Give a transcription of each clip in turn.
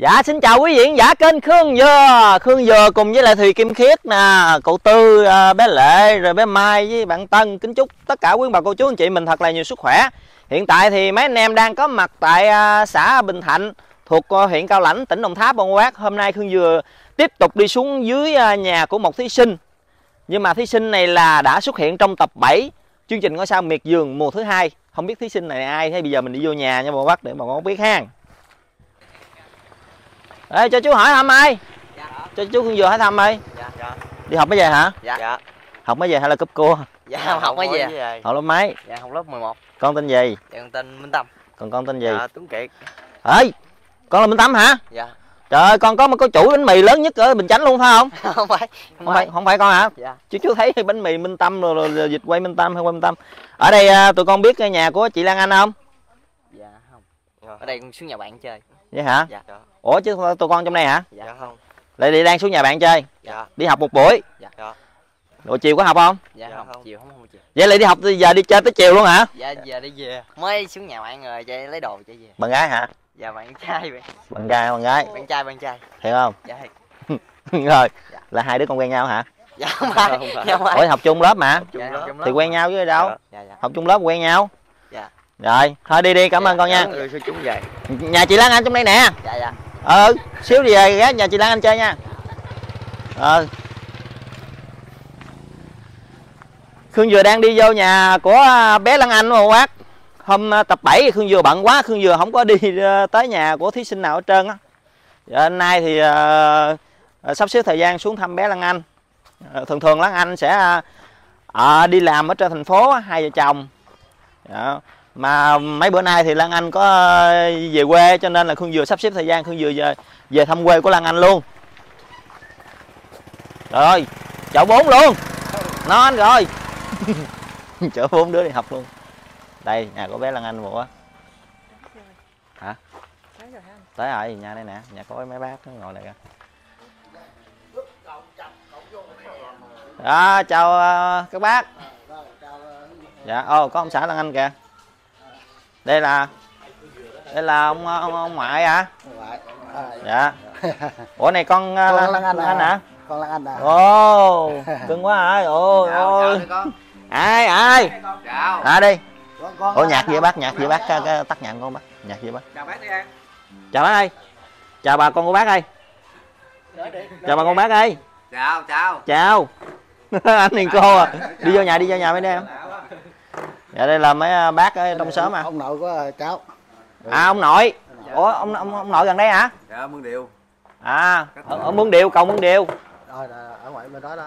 Dạ xin chào quý vị khán giả kênh Khương Dừa. Khương Dừa cùng với lại Thùy Kim Khiết nè Cậu Tư, à, bé Lệ, rồi bé Mai với bạn Tân. Kính chúc tất cả quý bà cô chú anh chị mình thật là nhiều sức khỏe. Hiện tại thì mấy anh em đang có mặt tại à, xã Bình Thạnh Thuộc à, huyện Cao Lãnh, tỉnh Đồng Tháp, Bông Quát. Hôm nay Khương Dừa tiếp tục đi xuống dưới nhà của một thí sinh. Nhưng mà thí sinh này là đã xuất hiện trong tập 7 Chương trình Ngôi sao miệt vườn mùa thứ hai. Không biết thí sinh này ai Thế bây giờ mình đi vô nhà nha bà bác để bà con biết ha. Ê, cho chú hỏi thăm ai? Dạ. Cho chú Dừa hỏi thăm đi. Dạ. dạ. Đi học mới về hả? Dạ. Dạ. Học mới về hay là cúp cua? Dạ, học mới về. Học lớp mấy? Dạ, học lớp 11. Con tên gì? Dạ, con tên Minh Tâm. Còn con tên gì? Dạ, Tuấn Kiệt. Ê, con là Minh Tâm hả? Dạ. Trời ơi, con có một cái chủ bánh mì lớn nhất ở Bình Chánh luôn phải không? không phải. Không phải, không phải con hả? Dạ. Chú chú thấy bánh mì Minh Tâm rồi, rồi, rồi dịch quay Minh Tâm hay quay Minh Tâm. Ở đây à, tụi con biết nhà của chị Lan Anh không? Dạ không. Ở đây con xuống nhà bạn chơi. Vậy hả? Dạ. Ủa chứ tụi con trong đây hả? Dạ không. Lại đi đang xuống nhà bạn chơi. Dạ. Đi học một buổi. Dạ. dạ. Rồi chiều có học không? Dạ không. Chiều không không chiều. Vậy lại đi học từ giờ đi chơi tới chiều luôn hả? Dạ giờ đi về. Mới xuống nhà bạn rồi chạy lấy đồ chạy về. Bạn gái hả? Dạ bạn trai bạn. Bạn trai bạn gái. Bạn trai bạn trai. Thiệt không? Dạ thiệt. rồi Dạ. là hai đứa con quen nhau hả Dạ không phải. Dạ không phải. ủa học chung lớp mà Dạ, học chung lớp. thì quen nhau chứ đâu Dạ dạ. học chung lớp quen nhau Dạ. rồi thôi đi đi cảm ơn con nha Ừ, chúng vậy? nhà chị Lan Anh trong đây nè Dạ dạ ờ xíu đi về ghé nhà chị Lan Anh chơi nha. Ờ. Khương vừa đang đi vô nhà của à, bé Lan Anh mà quát hôm à, tập 7 thì Khương vừa bận quá Khương vừa không có đi à, tới nhà của thí sinh nào hết trơn á. Dạ, hôm nay thì uh, sắp xếp thời gian xuống thăm bé Lan Anh. Ờ, thường thường Lan Anh sẽ uh, đi làm ở trên thành phố hai vợ chồng. Dạ mà mấy bữa nay thì Lan Anh có ờ, về quê cho nên là Khương vừa sắp xếp thời gian Khương vừa về, về thăm quê của Lan Anh luôn. Rồi chợ bốn luôn. Non rồi. Chở bốn đứa đi học luôn. Đây nhà của bé Lan Anh mùa hả? Tới rồi nhà đây nè. Nhà có mấy bác ngồi đây kìa. Đó chào ờ, các bác. Dạ ô có ông xã Lan Anh kìa đây là đây là ông ông, ông ngoại hả? Dạ. Ủa này con Con Lan Anh Lan Anh à. hả? Con Lan Anh à? Ồ cưng quá hả? Ôi. ôi ai ai? Chào. à đi. Con, con ủa nhạc Anh gì à. bác nhạc gì bác cái, cái, tắt nhạc con bác. Nhạc gì bác. Chào bác đi ăn. chào bác ơi. Chào bà con của bác ơi. Chào bà con bác ơi. Chào chào. chào. Anh hiền cô à. Đi vô nhà đi vô nhà mấy đứa em dạ đây là mấy à, bác ở trong xóm à? ông nội của cháu. À ông nội. Ủa ông ông, ông nội gần đây hả? Dạ Mương Điều. à ở, ở mương điều cầu mương điều. Rồi là ở ngoài bên đó đó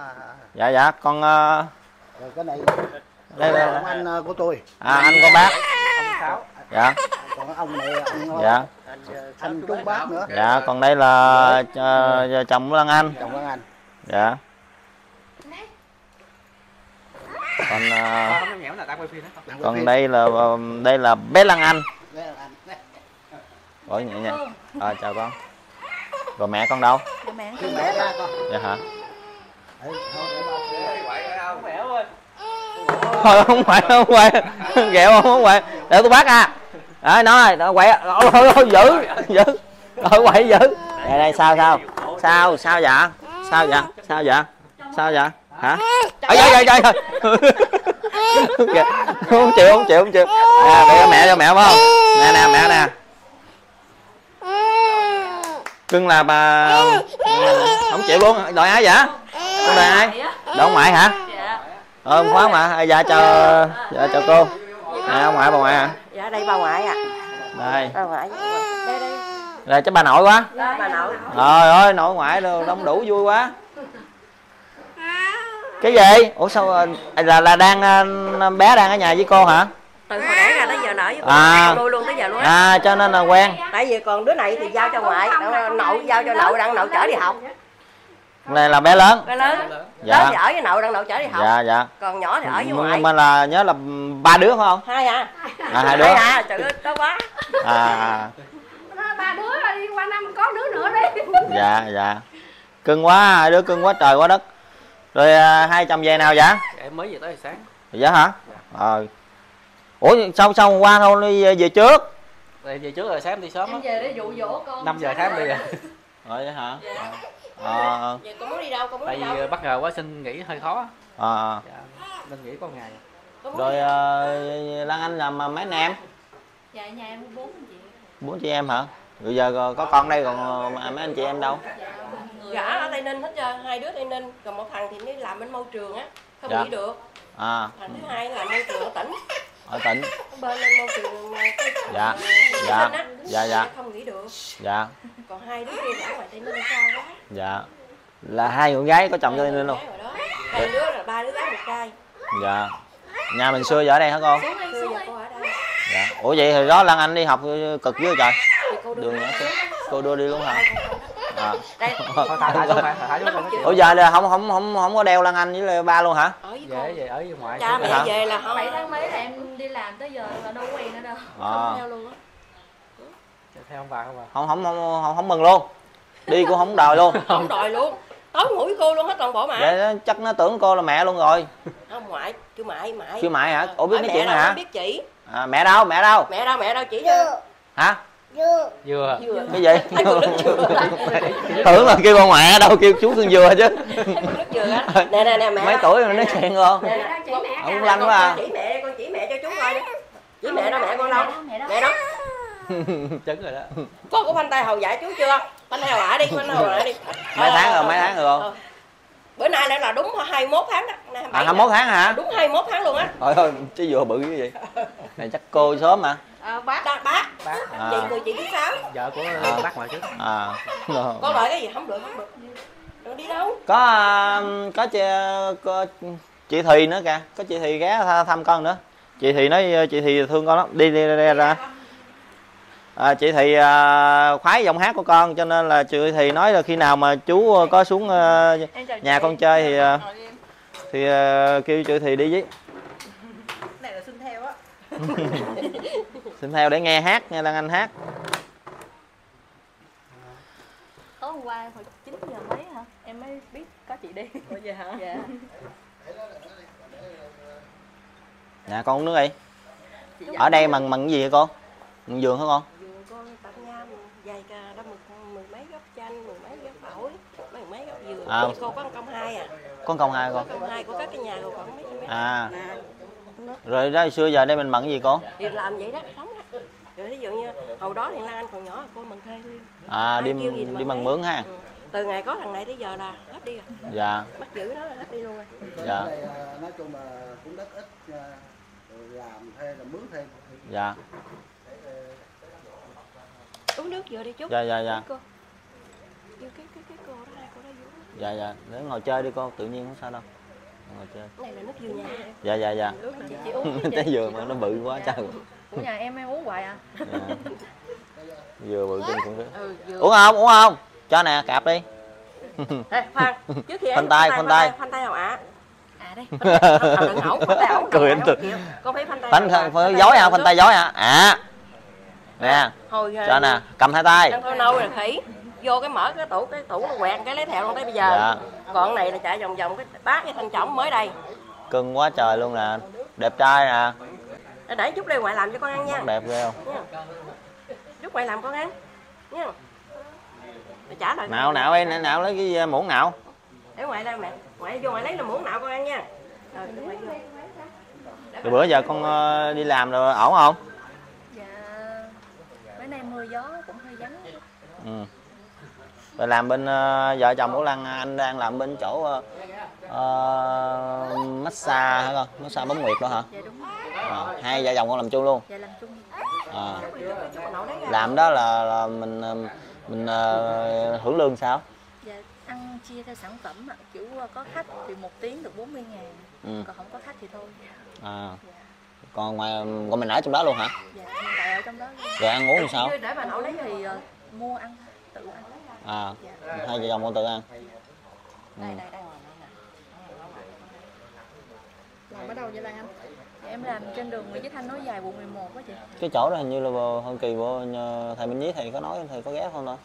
dạ dạ con rồi cái này. đây là là ông anh của tôi. À, anh con bác. Dạ. Còn ông này ông dạ. anh trung bác nữa. Dạ còn đây là chồng của Lan Anh. Chồng Lan Anh. Dạ còn à, còn đây là đây là bé Lan Anh Ủa nhẹ nhẹ à, chào con. Rồi mẹ con đâu? Mẹ ra con dạ hả? Thôi không phải không phải. Ghẹo không không phải. Để tôi bắt à. Đấy nói nó quậy. Ôi ôi ôi ôi quậy giữ. đây đây sao sao? Sao sao dạ sao dạ sao dạ sao dạ hả? Ơi. trời trời. Trời Kìa, không chịu không chịu không chịu. Nè đây cho mẹ cho mẹ phải không? Nè nè mẹ nè. Cưng là bà không chịu luôn đòi ai vậy? Con đòi ai? Đòi ngoại hả? Ờ không khóa mà À, dạ chào dạ chào cô. Nè ông ngoại bà ngoại hả? Dạ đây bà ngoại à đây. Bà ngoại đây. Đây là chắc bà nội quá. Bà nội. Trời ơi nội ngoại đồ đông đủ vui quá cái gì? Ủa sao ờ, là là đang ờ, bé đang ở nhà với cô hả? Từ hồi nãy ra tới giờ nở với con À. nuôi luôn tới giờ luôn á. À cho nên là quen. Tại vì còn đứa này thì giao cho ngoại nội giao cho nội đặng nội chở đi học. Này là bé lớn. Cái lớn. Dạ. lớn thì ở với nội đặng nội chở đi học. Dạ dạ. Còn nhỏ thì ở với nhưng ngoại. mà là nhớ là ba đứa phải không? Hai à. À hai đứa. À trời ơi đó quá. À. Ba đứa rồi đi qua năm có đứa nữa đi. Dạ dạ. Cưng quá hai đứa cưng quá trời quá đất rồi à, hai chồng về nào vậy? Em mới về tới sáng. dạ hả? Ờ. Ủa sao sao hôm qua thôi đi về trước? Tại về trước rồi sáng em đi sớm á. em về để dụ dỗ con. 5 giờ sáng em đi rồi rồi vậy hả? Dạ. ờ. Giờ con muốn đi đâu con muốn tại đi vì đâu? bất ngờ quá xin nghỉ hơi khó ờ. Dạ. nên nghỉ có ngày. Rồi ờ, lan anh làm mấy anh em? Dạ nhà em có bốn anh chị bốn chị em hả? Rồi giờ có con đây còn ờ, mấy anh chị em đâu? Dạ người Gã ở Tây Ninh hết trơn, hai đứa Tây Ninh, còn một thằng thì nó làm bên môi trường á, không Dạ. nghỉ được. à Thằng thứ hai làm môi trường ở tỉnh, ở tỉnh bên lên môi trường ờ, cái Dạ. Dạ. Tây Ninh á, Dạ, dạ. không nghỉ được. dạ Còn hai đứa kia ở ngoài Tây Ninh xa quá. dạ là hai con gái có chồng cho luôn Gái rồi đó. Hai đứa là ba đứa gái một trai. dạ nhà mình xưa giờ ở đây hả con xuống đi Xưa xuống giờ đi cô ở đây. dạ ủa vậy thì đó lan anh đi học cực dữ trời đường nhỏ cô đưa đi luôn hả à Đây, thôi thả thả xuống mà thả xuống Nó rồi không chịu. ủa giờ là không không không không có đeo lan anh với ba luôn hả ở về về ở với ngoại Cha mẹ Hả? về là không bảy tháng mấy là em đi làm tới giờ là đâu quen nữa đâu à. theo luôn á. theo ông bà không à không không không không, không mừng luôn đi cũng không đòi luôn Không đòi luôn. Tối ngủ với cô luôn hết toàn bộ mà. vậy đó, chắc nó tưởng cô là mẹ luôn rồi Không ngoại, chú mại, mại. chứ mại hả ủa biết nói mẹ chuyện này hả nó biết chỉ. à, mẹ đâu mẹ đâu Mẹ đâu, mẹ đâu chỉ cho. hả vừa Vừa. cái dừa. tưởng là kêu con mẹ đâu kêu chú thương dừa chứ dừa. Nè nè nè mẹ. mấy tuổi rồi nói chuyện không Ông lanh quá à. Chỉ mẹ, con chỉ mẹ cho chú coi. Chỉ mẹ đâu, mẹ con đâu? mẹ đó đó. chứng rồi đó Con có phanh tay hầu dạ chú chưa? Phanh tay hầu lại đi, phanh tay hầu lại đi. mấy tháng rồi mấy tháng rồi con ờ. Bữa nay lại là đúng 21 tháng đó. À 27 21 tháng hả Đúng 21 tháng luôn á. thôi thôi chứ vừa bự cái gì này chắc cô sớm mà Ờ, bác. Đó, bác. bác. À. Chị người chị thứ sáu. vợ của À. bác ngoại trước. À. Con đợi cái gì? Không được không được. Đi đâu? có à, có chị, có chị Thùy nữa kìa. Có chị Thùy ghé thăm con nữa. Chị Thùy nói chị Thùy thương con lắm. Đi đi, đi, đi ra. À, chị Thùy à, khoái giọng hát của con cho nên là chị Thùy nói là khi nào mà chú có xuống à, nhà con chơi thì à, thì à, kêu chị Thùy đi với. Này là xin theo á xin theo để nghe hát nghe Lan Anh hát. Tối hôm qua hồi 9 giờ mấy hả? Em mới biết có chị đi. Ủa vậy hả? Dạ. Nhà con uống nước đi. Ở đây mần mần cái gì vậy con mần giường hả con? Vừa con tận nham dày cả đó mười, mười mấy gốc chanh, mười mấy gốc ổi, mười mấy gốc dừa. À. Cô có một công hai à. con công hai con? Công hai của các cái nhà rồi còn mấy à. Nè, rồi đó xưa giờ đây mình cái gì con thì làm vậy đó, sống đó. Rồi ví dụ như hồi đó thì Lan Anh còn nhỏ cô mần thuê luôn. à đi đi mần mần mướn ha Ừ. Từ ngày có thằng này tới giờ là hết đi rồi. dạ Bắt giữ nó là hết đi luôn rồi. Dạ. Đây, ờ, nói chung là cũng đất ít rồi làm thuê là mướn thêm dạ Uống nước vừa đi chút. dạ dạ dạ Cô. Vô cái cái cái cô đó hai cô đó vô. dạ dạ để ngồi chơi đi con tự nhiên không sao đâu ngồi chơi này là nước dừa nhà. dạ dạ dạ chị uống cái trái dừa mà nó bự quá trời của nhà em em uống hoài à dạ. dừa bự kinh khủng khiếp Ừ, uống không uống không cho nè cạp đi Ê, khoan, trước khi Phanh tay, phanh tay. phanh tay hầu ạ. à đây À, tay. Cười anh kìa. Con phải phanh tay. phanh Phanh giói hả phanh tay giói hả à nè Hồi cho nè cầm hai tay Đang thôi nâu rồi khỉ. Vô cái mở cái tủ cái tủ nó quẹt cái lấy thẹo luôn tới bây giờ. Dạ. Còn này là chạy vòng vòng cái bát cái thanh trọng mới đây. cưng quá trời luôn nè đẹp trai nè Để để chút đây ngoại làm cho con ăn nha. Mắt đẹp ghê không Nha. Chút ngoại làm con ăn. Nha. Để trả lại. nạo nạo đi nạo lấy cái muỗng nạo Để ngoại đây mẹ. Ngoại vô ngoại lấy là muỗng nạo con ăn nha. Rồi bữa giờ con ờ, đi làm rồi ổn không dạ mấy nay mưa gió cũng hơi vắng ừ. rồi làm bên ờ, vợ chồng của Lan anh đang làm bên chỗ ờ, massage hả con? Massage bấm nguyệt đó hả? Dạ đúng à, hai vợ chồng con làm chung luôn? Dạ làm chung. À, làm đó là, là mình mình ờ, hưởng lương sao? Dạ ăn chia theo sản phẩm ạ. Kiểu có khách thì một tiếng được 40 ngàn. Ừ. còn không có khách thì thôi. À, dạ. Còn ngoài còn mình ở trong đó luôn hả? Dạ hiện tại ở trong đó luôn. rồi ăn uống làm sao? Để bà nấu lấy thì mua ăn tự ăn. À. Dạ. Hai vợ chồng con tự ăn. Đây đây đây làm ở đâu vậy Lan Anh. Dạ, em làm trên đường Nguyễn Chí Thanh nối dài quận 11 á chị. Cái chỗ đó hình như là vừa hơn kỳ vô nhờ thầy Minh Nhí thầy có nói thầy có ghé không ta?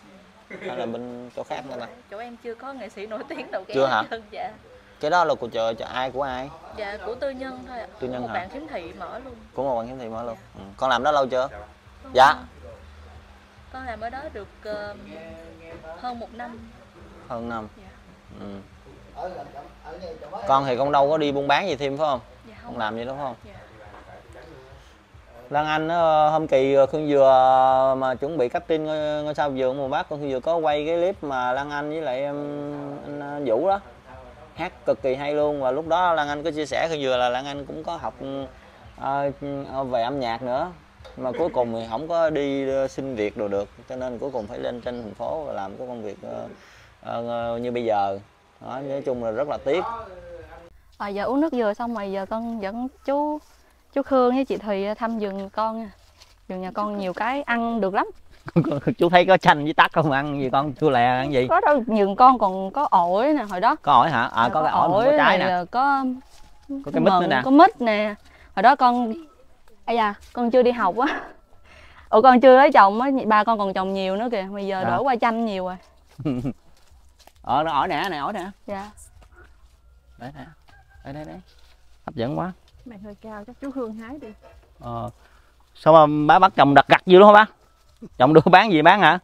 Hay là bên chỗ khác nữa ta? Chỗ em chưa có nghệ sĩ nổi tiếng đâu Chưa hả? dạ cái đó là của chợ chợ ai của ai? Dạ của tư nhân thôi ạ. Tư nhân một hả? bạn khiếm thị mở luôn. Của một bạn khiếm thị mở luôn. Ừ. con làm đó lâu chưa? Dạ. con làm ở đó được ờ, hơn một năm. Hơn năm. Dạ. ừ. Con thì con đâu có đi buôn bán gì thêm phải không? Dạ không không làm gì đúng không? Dạ. Lan Anh ờ, hôm kỳ ờ, Khương Dừa mà chuẩn bị cắt tin ngôi, ngôi sao vườn mà bác con Khương Dừa có quay cái clip mà Lan Anh với lại em, anh ờ, Vũ đó. Hát cực kỳ hay luôn và lúc đó Lan Anh có chia sẻ Khương Dừa là Lan Anh cũng có học ờ, ờ, về âm nhạc nữa. Mà cuối cùng thì không có đi ờ, xin việc đồ được cho nên cuối cùng phải lên trên thành phố và làm cái công việc ờ, ờ, như bây giờ đó, nói chung là rất là tiếc À, giờ uống nước dừa xong rồi giờ con dẫn chú chú Khương với chị Thùy thăm vườn con nha. Vườn nhà con nhiều cái ăn được lắm. chú thấy có chanh với tắc không ăn gì con chua lè ăn gì Có đâu vườn con còn có ổi nè hồi đó. có ổi hả à, có cái ổi mà có trái nè Có có cái mít nữa nè Có mít nè. Hồi đó con Ây da, con chưa đi học á. Ủa con chưa lấy chồng á, ba con còn chồng nhiều nữa kìa. Bây giờ Dạ. đổi qua chanh nhiều rồi. ờ nó ổi nè nè ổi nè. Dạ. đấy nè đây đây đây. Hấp dẫn quá. Mày hơi cao chắc chú Hương hái đi. ờ sao mà bá bắt trồng đặt gặt dữ luôn hả bác? Trồng đưa bán gì bán hả?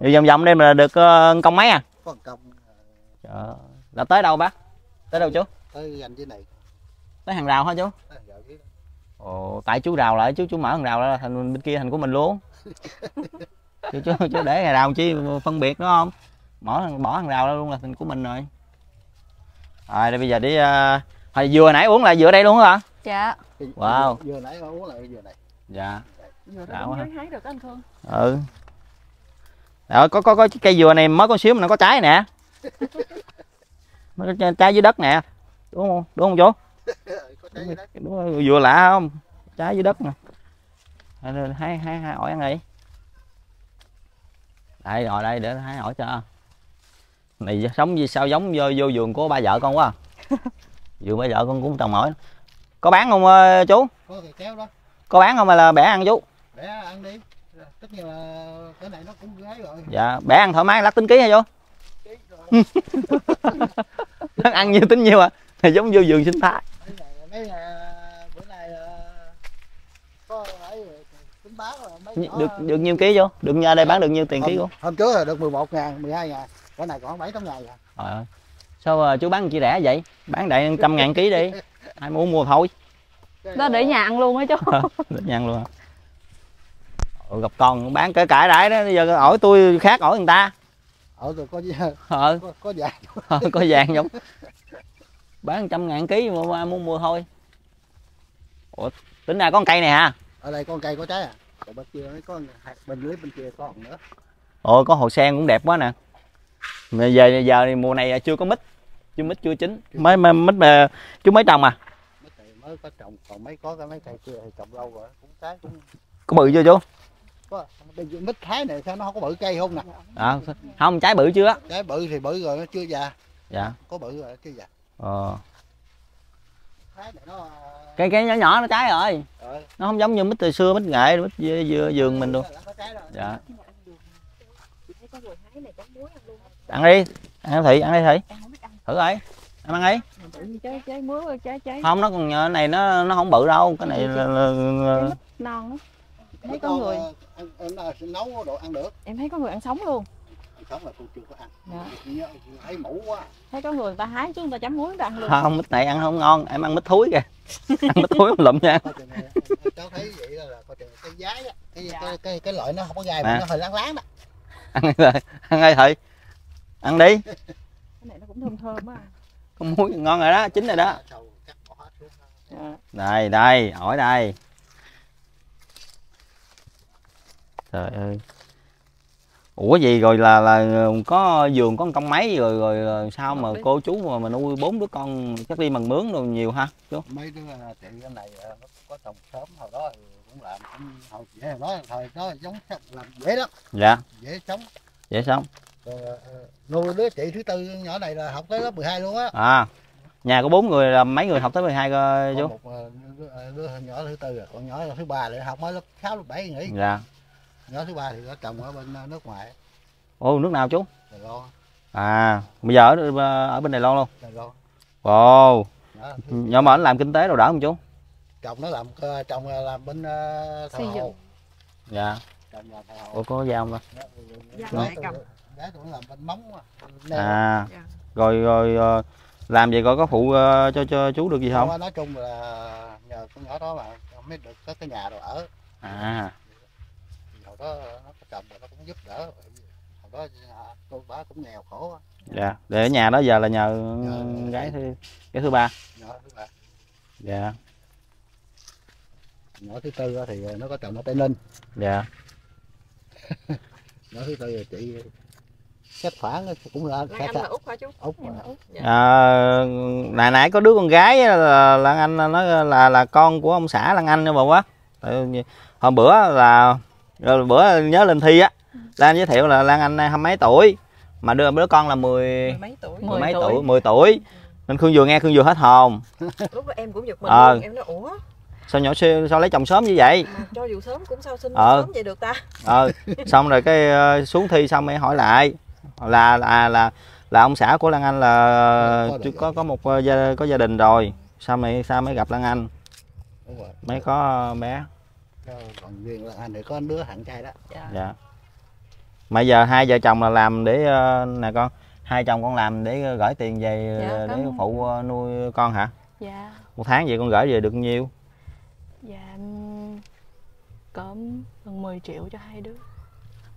Đi vòng vòng đêm là được ờ, công mấy à? Một công Trời ơi. là tới đâu bác? Tới đâu chú? Tới gần dưới này. Tới hàng rào hả chú? Ồ tại chú rào lại chú chú mở hàng rào ra thành bên kia thành của mình luôn. Chú chú, chú để hàng rào chi phân biệt đúng không mở hàng- bỏ hàng rào ra luôn là thành của mình rồi. Rồi đây bây giờ đi uh, hồi dừa nãy uống là dừa đây luôn hả? Dạ. Wow. vừa nãy con uống lại vừa này dạ. Đã quá hái được anh Khương. ừ. Rồi có có có cây dừa này mới có xíu mà nó có trái nè. Nó có trái- dưới đất nè. Đúng không? Đúng không chú có trái dưới đất. Đúng rồi, dừa lạ không? Trái dưới đất nè. Rồi, rồi, hai hai hai ổi ăn đi. Đây ngồi đây để hai ổi cho này sống gì sao giống vô, vô vườn của ba vợ con quá à. vườn ba vợ con cũng trồng ổi có bán không ờ, chú? Có cái kéo đó. Có bán không hay là bẻ ăn chú? Để ăn đi. Tất nhiên là cái này nó cũng gái rồi. Dạ bẻ ăn thoải mái lắc tính ký hả chú? Lắc ăn nhiêu tính nhiêu à. Thì giống vô vườn sinh thái. Mấy ngày mấy bữa nay có ấy tính báo rồi mấy nhỏ- được được nhiêu ký chú? Được ở đây bán được nhiêu tiền ký luôn hôm trước là được 11 ngàn 12 ngàn cái này còn 7 8 ngàn à trời ơi. Sao ờ, chú bán chi rẻ vậy? Bán đại trăm ngàn ký đi. Ai muốn mua thôi. Đó để nhà ăn luôn á chú. Được nhăn luôn hả? Ủa, gặp con bán cỡ cãi đãi đó. Bây giờ ổi tôi khác ổi người ta. Ở rồi có ờ. Có, có vàng. Ờ, có vàng giống. Bán trăm ngàn ký mà ai muốn mua thôi. Ủa tính ra có con cây này hả? Ở đây con cây có trái à? Còn bên kia có hạt bên dưới bên kia còn nữa. Ồ có hồ sen cũng đẹp quá nè mà giờ giờ thì mùa này chưa có mít chưa mít chưa chín. Mới mới mít mà chú mới trồng à? Mấy cây mới có trồng còn mấy có cái mấy cây kia thì trồng lâu rồi cũng trái cũng có bự chưa chú? Có mít thái này sao nó không có bự cây không nè? À, không trái bự chưa trái bự thì bự rồi nó chưa già. Dạ. Có bự rồi chưa già. Ờ. này nó cái cái nhỏ nhỏ nó trái rồi. Ờ, nó không giống như mít từ xưa mít nghệ mít vườn mình luôn. Dạ thấy có người hái này chấm muối ăn đi ăn thị ăn đi thị. Không thử đi em ăn trái trái trái trái không nó còn nhỏ này nó nó không bự đâu cái này là, là, là non đó thấy có Con, người ăn, em nấu đồ ăn được. Em thấy có người ăn sống luôn. Ăn sống là tôi chưa có ăn. Dạ. Nhớ- thấy mũ quá. Thấy có người người ta hái chứ người ta chấm muối người ta ăn luôn. Không mít này ăn không ngon em ăn mít thúi kìa. Ăn mít thúi mà lụm nha. Cháu thấy vậy là, là coi chừng cái giá á, cái, Dạ. cái, cái, cái loại nó không có gai mà À. nó hơi láng láng đó. Ăn đi rồi ăn đi thị ăn đi. Cái này nó cũng thơm thơm á. Con muối ngon rồi đó chín rồi đó. Sầu cắt bỏ hết xuống. dạ. đây đây ổi đây. Trời ơi. Ủa gì rồi là là có vườn có công mấy rồi rồi, rồi sao mà cô chú mà, mà nuôi bốn đứa con chắc đi bằng mướn đồ nhiều ha chú? Mấy đứa là chị cái này ờ, nó có trồng sớm hồi đó thì cũng làm cũng hồi dễ hồi đó thời đó giống làm dễ lắm. Dạ. Dễ sống. Vậy xong rồi ờ, nuôi đứa chị thứ tư nhỏ này là học tới lớp 12 luôn á. À nhà có bốn người là mấy người học tới 12 cơ chú? một ờ, đứa, đứa nhỏ thứ tư rồi còn nhỏ thứ ba lại học mới lớp 6 lớp 7 nghỉ. Dạ. Nhỏ thứ ba thì có chồng ở bên nước ngoài. Ô nước nào chú? Đài Loan. À bây giờ ở, ở bên Đài Loan luôn? Đài Loan. Ồ nhỏ, nhỏ mà anh làm kinh tế đâu đỡ không chú? Chồng nó làm chồng là làm bên uh, Xây dựng. dạ. Chồng nhà thầy ủa có dao không ta? Lại cầm. Để tụi nó làm bên móng à Dạ. rồi rồi ờ, làm vậy coi có phụ ờ, cho cho chú được gì không? Không, nói chung là nhờ con nhỏ đó mà mới được có cái nhà đồ ở. À. Hồi đó nó có chồng rồi nó cũng giúp đỡ hồi đó à, cô bá cũng nghèo khổ á. dạ để ở nhà đó giờ là nhờ Nhờ- gái thứ cái thứ ba. Nhỏ thứ ba. Dạ. Nhỏ thứ tư á thì nó có chồng ở tây ninh. Dạ. Nhỏ thứ tư là chị cách khoảng á, cũng là Lan Anh là Út hả chú? Em Úc. Dạ. à, nãy nãy có đứa con gái là Lan Anh nói là là con của ông xã Lan Anh nữa mà quá hôm bữa là rồi bữa nhớ lên thi á Lan giới thiệu là Lan Anh hai mấy tuổi mà đứa đứa con là mười Mười mấy tuổi. mười mấy tuổi. mười tuổi nên Khương vừa nghe Khương vừa hết hồn Lúc đó em cũng giật mình Ờ. luôn. Em nói ủa sao nhỏ siêu sao lấy chồng sớm như vậy mà cho dù sớm cũng sao sinh Ờ. sớm vậy được ta? ờ xong rồi cái ờ, xuống thi xong mới hỏi lại là là là là ông xã của Lan Anh là Có chưa có có một ờ, gia có gia đình rồi. Sao mày sao mới gặp Lan Anh? Đúng rồi. Mới có bé? Chứ còn riêng là anh thì có đứa thằng trai đó. Dạ. dạ. Mà giờ hai vợ chồng là làm để ờ, nè con hai chồng con làm để gửi tiền về Dạ, ờ, để phụ ờ, nuôi con hả? Dạ. Một tháng vậy con gửi về được nhiêu? Dạ cỡ gần 10 triệu cho hai đứa.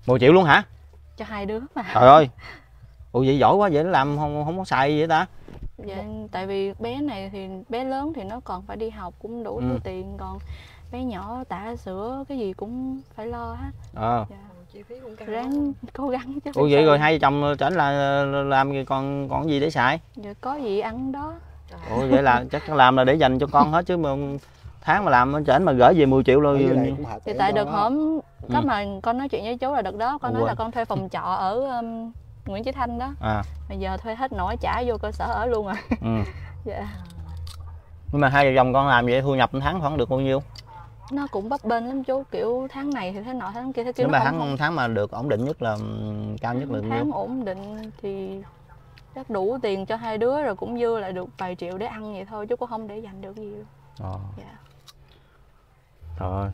10 triệu luôn hả cho hai đứa mà. Trời ơi. Ủa vậy giỏi quá vậy nó làm không không có xài gì vậy ta? Dạ tại vì bé này thì bé lớn thì nó còn phải đi học cũng đủ Ừ. tiền còn bé nhỏ tả sữa cái gì cũng phải lo hết. Ờ. Dạ. Chi phí cũng cao. ráng cố gắng chứ ủa vậy rồi hai vợ chồng trở là làm gì còn còn gì để xài? Dạ, có gì ăn đó. Ủa vậy là chắc làm là để dành cho con hết chứ mà tháng mà làm chảnh mà gửi về 10 triệu luôn thì tại nó. hổm Ừ. có mà con nói chuyện với chú là đợt đó con nói Ủa. là con thuê phòng trọ ở um, Nguyễn Chí Thanh đó à bây giờ thuê hết nổi trả vô cơ sở ở luôn rồi ừ. dạ nhưng mà hai vợ chồng con làm vậy thu nhập một tháng khoảng được bao nhiêu nó cũng bấp bênh lắm chú kiểu tháng này thì thế nọ tháng kia thế kia nó mà không- tháng tháng mà được ổn định nhất là ừm, cao nhất là bao nhiêu tháng ổn định thì chắc đủ tiền cho hai đứa rồi cũng dư lại được vài triệu để ăn vậy thôi chứ cũng không để dành được gì đâu. Ờ. dạ Trời ơi,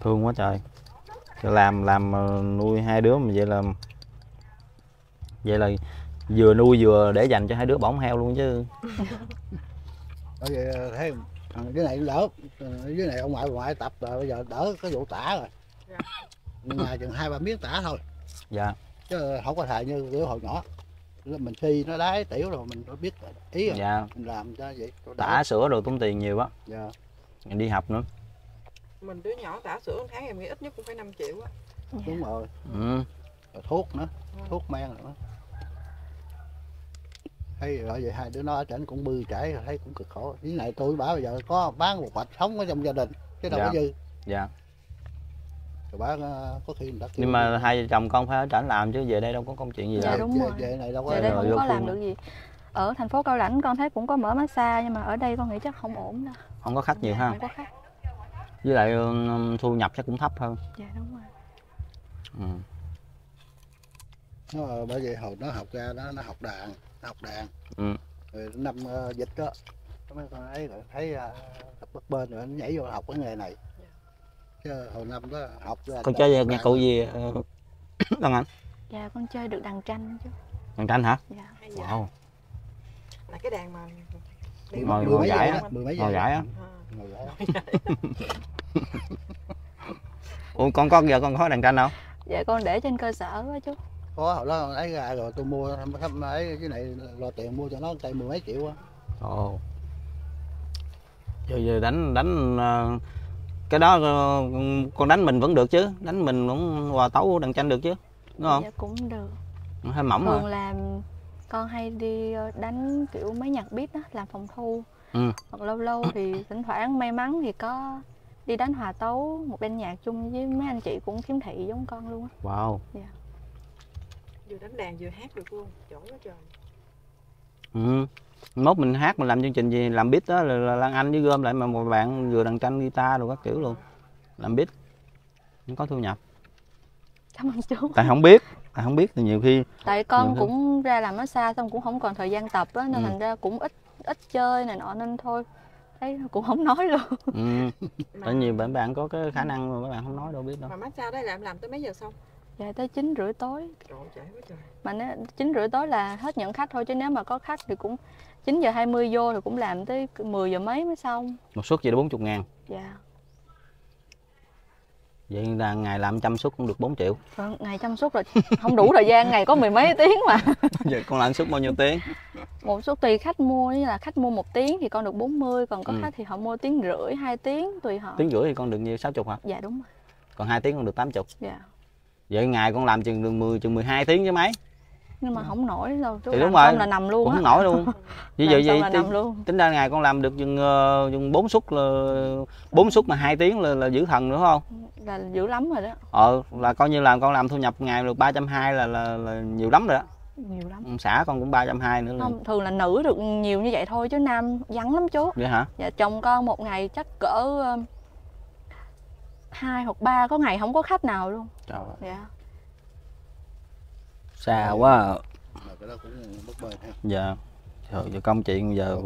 thương quá trời. Làm làm ờ, nuôi hai đứa mà vậy là vậy là vừa nuôi vừa để dành cho hai đứa bỏng heo luôn chứ. bởi vậy thấy thằng dưới này đỡ dưới này ông ngoại ngoại tập rồi bây giờ đỡ có vụ tả rồi Dạ. nhà chừng hai ba miếng tả thôi Dạ. chứ không có thầy như đứa hồi nhỏ mình khi nó đái tiểu rồi mình có biết ý rồi Dạ. mình làm cho vậy. Tả sữa đồ tốn tiền nhiều á. dạ. Mình đi học nữa. Mình đứa nhỏ tả sữa một tháng em nghĩ ít nhất cũng phải 5 triệu á. đúng rồi Ừ. rồi thuốc nữa thuốc men nữa thấy rồi vậy hai đứa nó ở trển cũng bư chảy thấy cũng cực khổ cái này tôi bảo bây giờ có bán một bạch sống ở trong gia đình chứ đâu Dạ. có dư Dạ. rồi bán ờ, có khi người ta kêu Nhưng mà hai vợ chồng con phải ở trển làm chứ về đây đâu có công chuyện gì Dạ, đâu. đúng rồi. về, về này đâu có Giờ đây không có làm được gì ở thành phố Cao Lãnh con thấy cũng có mở massage nhưng mà ở đây con nghĩ chắc không ổn đâu Không có khách nhiều ha. không có khách Với lại thu nhập chắc cũng thấp hơn. dạ đúng rồi Ừ. nó bởi vì hồi nó học ra nó nó học đàn nó học đàn Ừ. rồi năm ờ, dịch đó nó mấy con ấy rồi thấy uh, tập bấp bên rồi nó nhảy vô học cái nghề này chứ hồi năm đó học ra Con chơi đàn- cụ gì ờ, Đăng Anh? dạ con chơi được đàn tranh chứ Đàn tranh hả? dạ. Wow. Là cái đàn mà mười mấy giải á. đó, mười mấy giải á. Ủa con có giờ con có đàn tranh không? dạ con để trên cơ sở á chú có hồi đó ấy ra rồi tôi mua ấy cái này lo tiền mua cho nó tay mười mấy triệu á Ồ. Giờ giờ đánh đánh ờ, cái đó ờ, con đánh mình vẫn được chứ, đánh mình cũng hòa tấu đàn tranh được chứ, đúng không? dạ cũng được Hơi mỏng thường mà. làm con hay đi ờ, đánh kiểu mấy nhạc beat á làm phòng thu Ừ. hoặc lâu lâu thì thỉnh thoảng may mắn thì có đi đánh hòa tấu một bên nhạc chung với mấy anh chị cũng khiếm thị giống con luôn á Wow. Vừa đánh đàn vừa hát được luôn. Giỏi quá trời. Ừ. Mốt mình hát mình làm chương trình gì làm beat đó là, là Lan Anh với gom lại mà một bạn vừa đàn tranh guitar rồi các kiểu luôn. Làm beat. Không có thu nhập. cảm ơn chú Tại không biết, tại không biết thì nhiều khi tại con Nhiều cũng ra làm massage xong cũng không còn thời gian tập á nên Ừ. thành ra cũng ít ít chơi này nọ nên thôi thấy cũng không nói luôn. Ừ. mà, tại nhiều bạn bạn có cái khả năng mà các bạn không nói đâu biết đâu. Mà massage đây là em làm tới mấy giờ xong? Dạ tới chín rưỡi tối. Trời quá trời. Mà nếu chín rưỡi tối là hết nhận khách thôi chứ nếu mà có khách thì cũng 9 giờ 20 vô thì cũng làm tới 10 giờ mấy mới xong. Một suất gì đó 40 ngàn. Dạ vậy là ngày làm trăm suất cũng được 4 triệu. Vâng, ngày chăm suất rồi. Không đủ thời gian ngày có mười mấy tiếng mà. Giờ con làm suất bao nhiêu tiếng? Một số tùy khách mua như là khách mua một tiếng thì con được 40 còn có Ừ. khách thì họ mua tiếng rưỡi hai tiếng tùy họ. Tiếng rưỡi thì con được nhiêu? 60 hả? Dạ đúng rồi. Còn hai tiếng con được 80 dạ. Vậy ngày con làm chừng được 10 chừng 12 tiếng chứ mấy nhưng mà không nổi đâu chú Thì làm đúng rồi. là nằm luôn cũng không nổi luôn. Như Làm vậy vậy là tính, ra ngày con làm được chừng ờ, chừng 4 suất là 4 suất mà hai tiếng là, là giữ thần nữa không? Là dữ lắm rồi đó. Ờ là coi như là con làm thu nhập ngày được 320 là là, là nhiều lắm rồi đó. Nhiều lắm. Ừ, xã con cũng 320 nữa là không thường là nữ được nhiều như vậy thôi chứ nam vắng lắm chú. Vậy hả? Dạ chồng con một ngày chắc cỡ um, hai hoặc ba có ngày không có khách nào luôn. Trời ơi, dạ xa quá à. mà cái đó cũng bất bền ha. Giờ trời giờ công chuyện giờ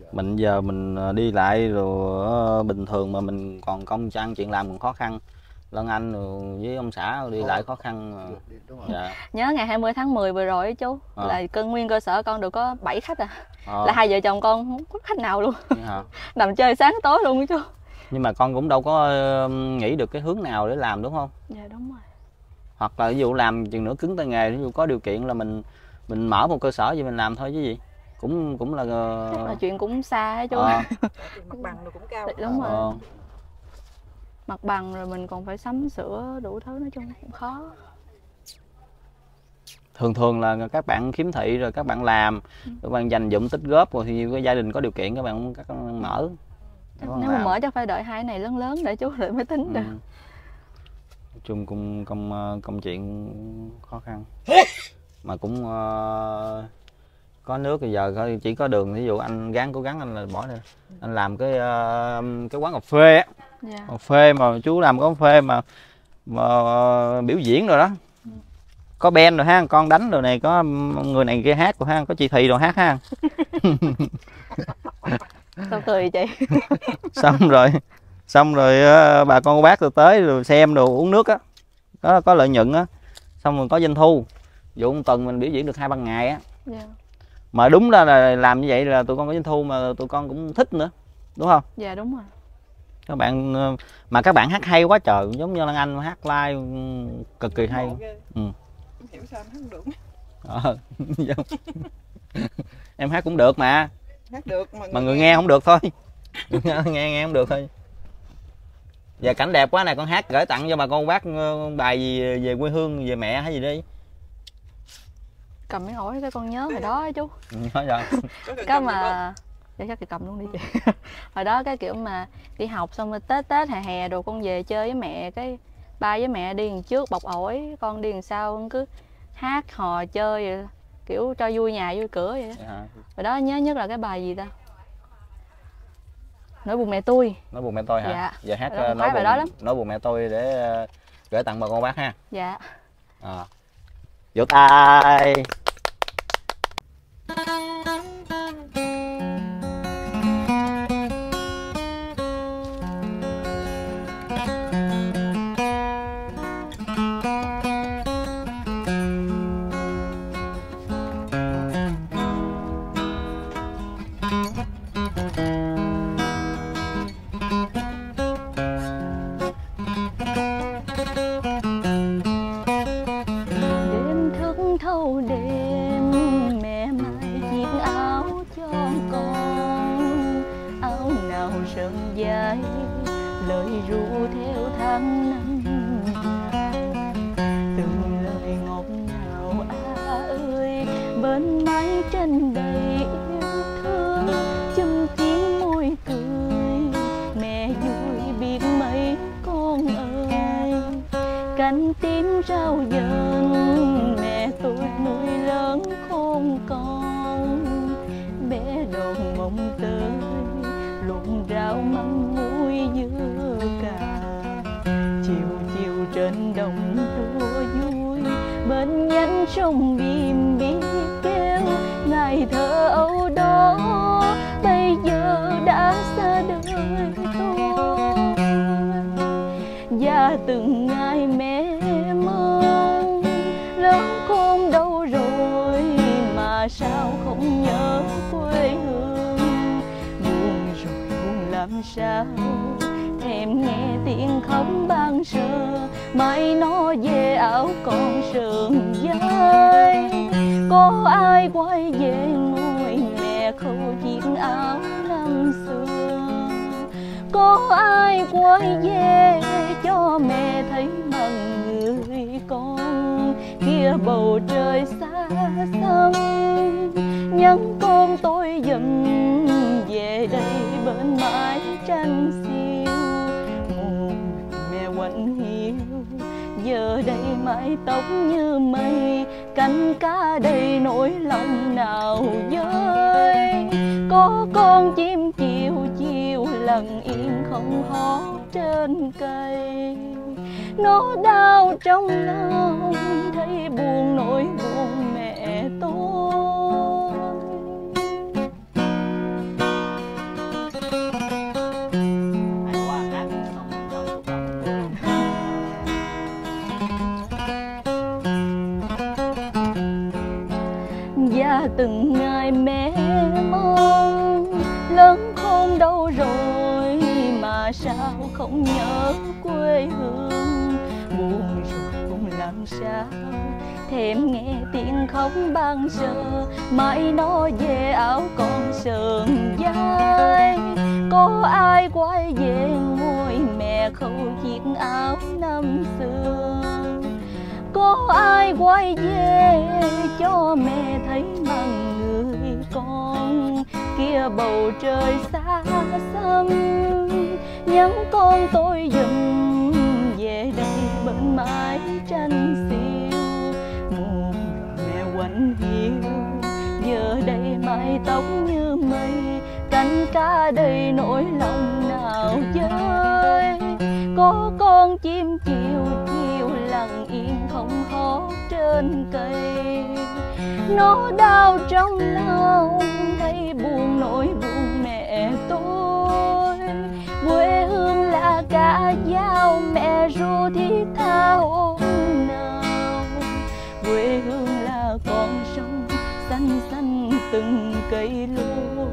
giờ. mình giờ mình ờ, đi lại rồi ờ, bình thường mà mình còn công trang chuyện làm còn khó khăn. Lân anh rồi với ông xã đi lại khó khăn dạ. Nhớ ngày 20 tháng 10 vừa rồi chú Ờ. là cơ nguyên cơ sở con được có 7 khách à. Ờ, là hai vợ chồng con không có khách nào luôn. Hả? nằm chơi sáng tối luôn á chú. Nhưng mà con cũng đâu có nghĩ được cái hướng nào để làm đúng không? Dạ đúng rồi hoặc là ví dụ làm chừng nữa cứng tay nghề ví dụ có điều kiện là mình mình mở một cơ sở gì mình làm thôi chứ gì. Cũng cũng là ờ, chắc là chuyện cũng xa ấy chú. Ờ, Thì mặt bằng nó cũng cao đúng rồi. Ờ, mặt bằng rồi mình còn phải sắm sửa đủ thứ nói chung cũng khó. Thường thường là các bạn khiếm thị rồi các bạn làm các bạn dành dụm tích góp rồi thì cái gia đình có điều kiện các bạn các bạn mở. Nếu mà mở chắc phải đợi hai cái này lớn lớn để chú rồi mới tính Ừ. Nói chung cũng công ờ, công chuyện khó khăn. Mà cũng ờ, có nước bây giờ có- chỉ có đường ví dụ anh gắng cố gắng anh là bỏ đi. Anh làm cái ờ, cái quán cà phê á. Dạ. Cà phê mà chú làm cà phê mà mà ờ, biểu diễn rồi đó. Có band rồi ha con đánh rồi này có người này kia hát rồi ha có chị thị rồi hát ha. Sao cười vậy? Chị xong rồi xong rồi ờ, bà con cô bác rồi tới rồi xem rồi uống nước á. Có có lợi nhuận á. Xong rồi có doanh thu. Dụ một tuần mình biểu diễn được hai ba ngày á. Dạ. Mà đúng ra là làm như vậy là tụi con có doanh thu mà tụi con cũng thích nữa. Đúng không? Dạ đúng rồi. Các bạn ờ, mà các bạn hát hay quá trời giống như Lan Anh hát live ừ, cực kỳ hay. Ừ. Không hiểu sao em hát không được. Ờ, em hát cũng được mà. Hát được mà, mà người nghe. không được thôi. Người nghe nghe nghe không được thôi giờ cảnh đẹp quá này con hát gửi tặng cho bà con bác ờ, bài gì về quê hương về mẹ hay gì đi. Cầm miếng ổi cái con nhớ hồi đó chú. Ừ, nói rồi. Cái mà để chắc thì cầm luôn đi chị. Hồi đó cái kiểu mà đi học xong rồi tết tết hè hè đồ con về chơi với mẹ cái ba với mẹ đi đằng trước bọc ổi con đi đằng sau con cứ hát hò chơi vậy kiểu cho vui nhà vui cửa vậy đó hả? hồi đó nhớ nhất là cái bài gì ta nỗi buồn mẹ tôi nói buồn mẹ tôi hả Dạ. giờ hát đó ờ, bài buồn đó lắm. nói buồn mẹ tôi để ờ, gửi tặng bà con bác ha dạ à. vỗ tay mái từng ngày mẹ mong lớn khôn đâu rồi mà sao không nhớ quê hương. Buồn rồi, buồn làm sao? Thèm nghe tiếng khóc ban sơ, mai nó về áo con sườn vai có ai quay về ngôi mẹ khâu chiếc áo năm xưa có ai quay về cho mẹ thấy bằng người con. Kia bầu trời xa xăm, nhắn con tôi dùm về đây bên mái tranh xiêu. Một mẹ quạnh hiu, giờ đây mái tóc như mây, cánh cá đầy nỗi lòng nào dơi có con chim chiều chiều lặng yên không hót trên cây. Nó đau trong lòng thấy buồn nỗi buồn mẹ tôi. Và từng không nhớ quê hương. Buồn rồi cũng làm sao thèm nghe tiếng khóc ban giờ mãi nó về áo con sườn vai có ai quay về ngôi mẹ khâu chiếc áo năm xưa? Có ai quay về cho mẹ thấy bằng người con kia bầu trời xa xăm? Nhắn con tôi dừng về đây bên mái tranh xiêu. Mùa mẹ quạnh hiu giờ đây mái tóc như mây. Cánh cá đầy nỗi lòng nào dơi có con chim chiều chiều lặng yên không hót trên cây. Nó đau trong lòng, thấy buồn nỗi buồn mẹ tôi cả dao mẹ ru thiết tha hôm nào. Quê hương là con sông xanh xanh từng cây lúa.